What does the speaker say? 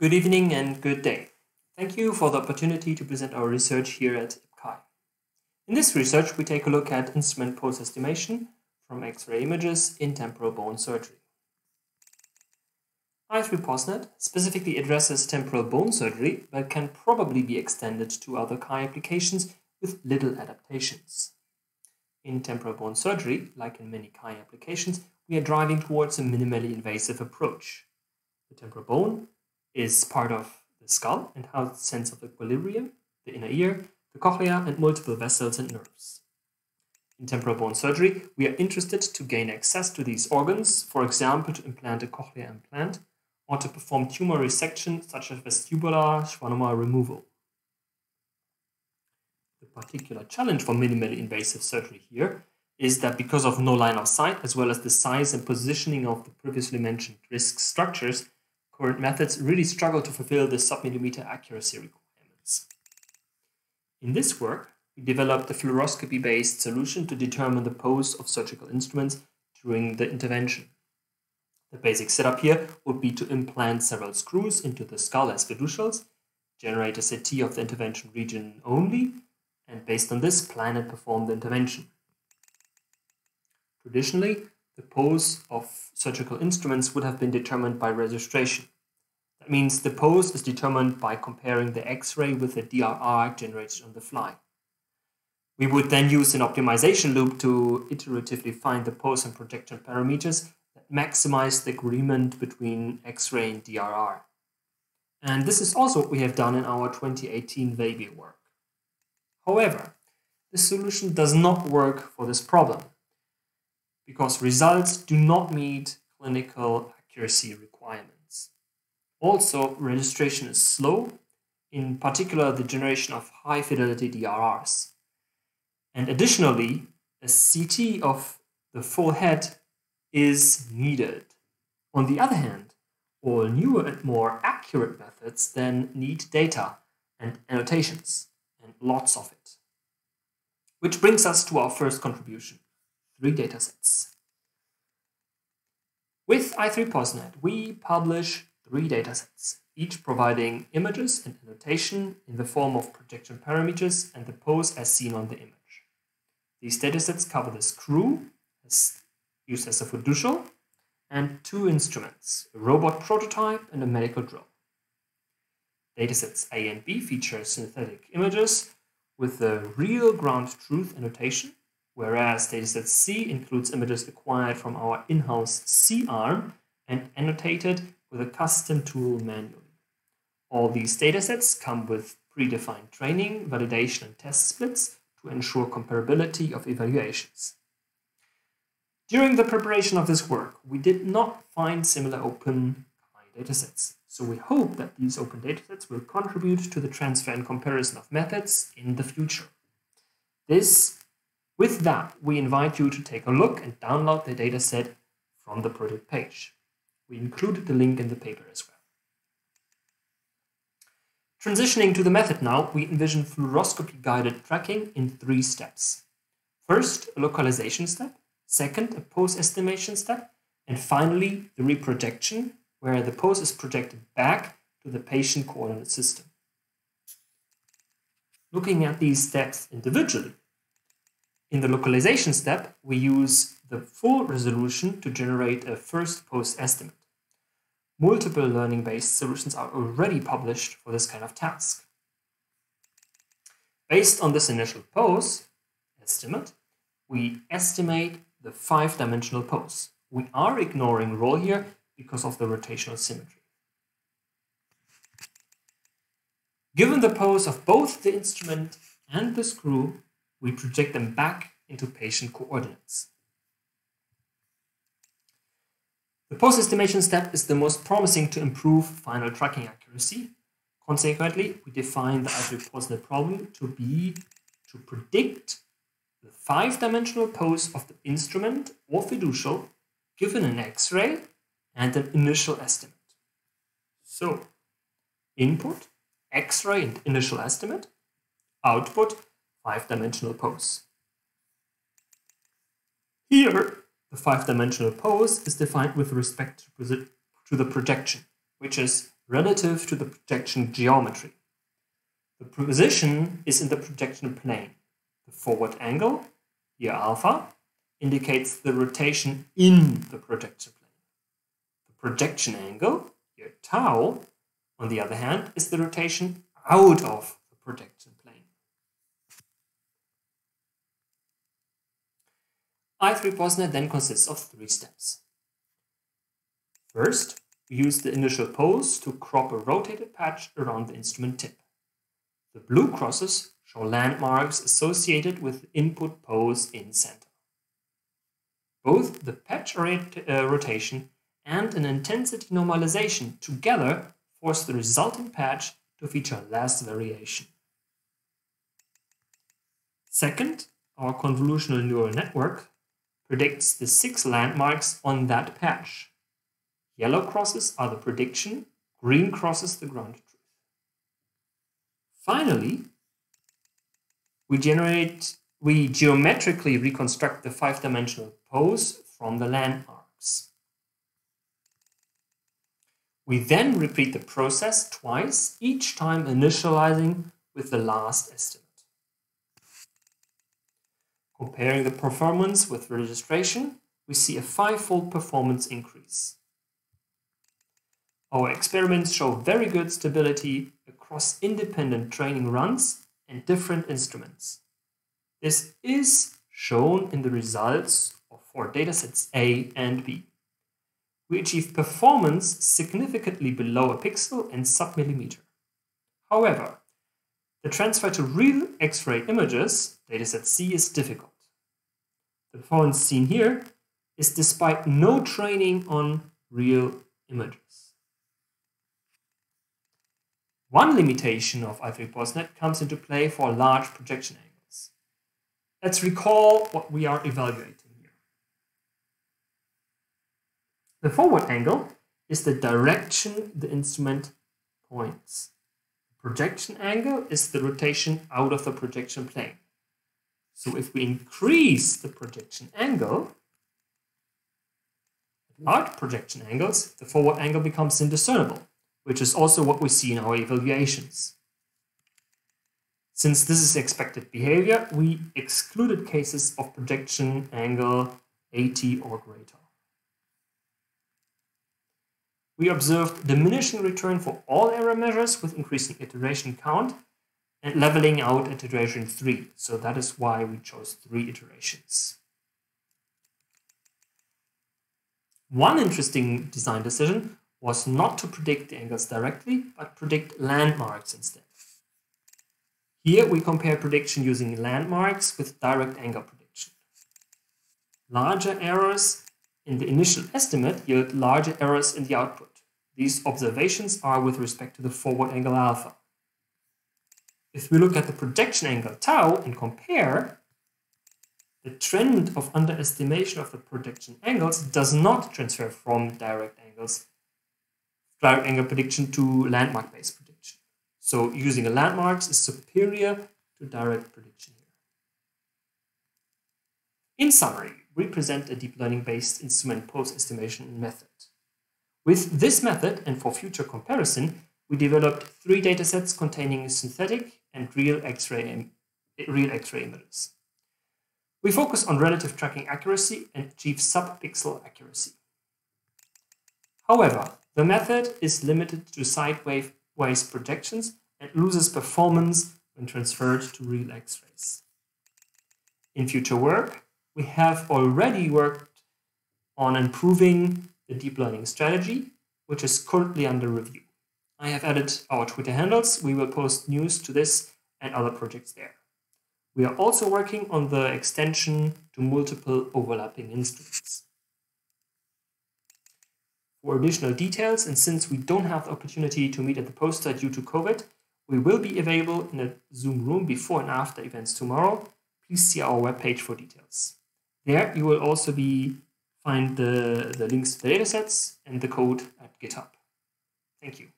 Good evening and good day. Thank you for the opportunity to present our research here at IPCAI. In this research, we take a look at instrument pose estimation from X-ray images in temporal bone surgery. i3PosNet specifically addresses temporal bone surgery, but can probably be extended to other CAI applications with little adaptations. In temporal bone surgery, like in many CAI applications, we are driving towards a minimally invasive approach. The temporal bone is part of the skull and has a sense of equilibrium, the inner ear, the cochlea, and multiple vessels and nerves. In temporal bone surgery, we are interested to gain access to these organs, for example, to implant a cochlear implant, or to perform tumor resection such as vestibular schwannoma removal. The particular challenge for minimally invasive surgery here is that because of no line of sight, as well as the size and positioning of the previously mentioned risk structures, current methods really struggle to fulfill the submillimeter accuracy requirements. In this work, we developed a fluoroscopy-based solution to determine the pose of surgical instruments during the intervention. The basic setup here would be to implant several screws into the skull as fiducials, generate a CT of the intervention region only, and based on this, plan and perform the intervention. Traditionally, the pose of surgical instruments would have been determined by registration. That means the pose is determined by comparing the X-ray with the DRR generated on the fly. We would then use an optimization loop to iteratively find the pose and projection parameters that maximize the agreement between X-ray and DRR. And this is also what we have done in our 2018 VEIBI work. However, this solution does not work for this problem because results do not meet clinical accuracy requirements. Also, registration is slow, in particular the generation of high fidelity DRRs. And additionally, a CT of the full head is needed. On the other hand, all newer and more accurate methods then need data and annotations, and lots of it. Which brings us to our first contribution three datasets. With i3PosNet, we publish three datasets, each providing images and annotation in the form of projection parameters and the pose as seen on the image. These datasets cover the screw, as used as a fiducial, and two instruments, a robot prototype and a medical drill. Datasets A and B feature synthetic images with the real ground truth annotation whereas dataset C includes images acquired from our in-house C arm and annotated with a custom tool manually. All these datasets come with predefined training, validation, and test splits to ensure comparability of evaluations. During the preparation of this work, we did not find similar open datasets, so we hope that these open datasets will contribute to the transfer and comparison of methods in the future. This with that, we invite you to take a look and download the dataset from the project page. We included the link in the paper as well. Transitioning to the method now, we envision fluoroscopy-guided tracking in three steps. First, a localization step. Second, a pose estimation step. And finally, the reprojection, where the pose is projected back to the patient coordinate system. Looking at these steps individually, in the localization step, we use the full resolution to generate a first pose estimate. Multiple learning-based solutions are already published for this kind of task. Based on this initial pose estimate, we estimate the five-dimensional pose. We are ignoring roll here because of the rotational symmetry. Given the pose of both the instrument and the screw, we project them back into patient coordinates. The pose estimation step is the most promising to improve final tracking accuracy. Consequently, we define the i3PosNet problem to be to predict the five-dimensional pose of the instrument or fiducial given an X-ray and an initial estimate. So, input, X-ray and initial estimate, output, five-dimensional pose. Here, the five-dimensional pose is defined with respect to the projection, which is relative to the projection geometry. The position is in the projection plane. The forward angle, here alpha, indicates the rotation in the projection plane. The projection angle, here tau, on the other hand, is the rotation out of the projection plane. i3PosNet then consists of three steps. First, we use the initial pose to crop a rotated patch around the instrument tip. The blue crosses show landmarks associated with the input pose in center. Both the patch uh, rotation and an intensity normalization together force the resulting patch to feature less variation. Second, our convolutional neural network predicts the six landmarks on that patch. Yellow crosses are the prediction, green crosses the ground truth. Finally, we generate, we geometrically reconstruct the five-dimensional pose from the landmarks. We then repeat the process twice, each time initializing with the last estimate. Comparing the performance with registration, we see a five-fold performance increase. Our experiments show very good stability across independent training runs and different instruments. This is shown in the results for datasets A and B. We achieve performance significantly below a pixel and submillimeter. However, the transfer to real X-ray images, dataset C, is difficult. The performance seen here is despite no training on real images. One limitation of i3PosNet comes into play for large projection angles. Let's recall what we are evaluating here. The forward angle is the direction the instrument points. Projection angle is the rotation out of the projection plane. So if we increase the projection angle, large projection angles, the forward angle becomes indiscernible which is also what we see in our evaluations. Since this is expected behavior, we excluded cases of projection angle 80 or greater. We observed diminishing return for all error measures with increasing iteration count and leveling out at iteration 3. So that is why we chose three iterations. One interesting design decision was not to predict the angles directly, but predict landmarks instead. Here we compare prediction using landmarks with direct angle prediction. Larger errors in the initial estimate yield larger errors in the output. These observations are with respect to the forward angle alpha. If we look at the projection angle tau and compare, the trend of underestimation of the projection angles does not transfer from direct angles direct angle prediction to landmark-based prediction. So using a landmarks is superior to direct prediction here. In summary, we present a deep learning-based instrument pose estimation method. With this method and for future comparison, we developed three datasets containing synthetic and real X-ray real X-ray images. We focus on relative tracking accuracy and achieve sub-pixel accuracy. However, the method is limited to sideways projections and loses performance when transferred to real X-rays. In future work, we have already worked on improving the deep learning strategy, which is currently under review. I have added our Twitter handles. We will post news to this and other projects there. We are also working on the extension to multiple overlapping instruments. For additional details, and since we don't have the opportunity to meet at the poster due to COVID, we will be available in a Zoom room before and after events tomorrow. Please see our webpage for details. There you will also be find the, the links to the datasets and the code at GitHub. Thank you.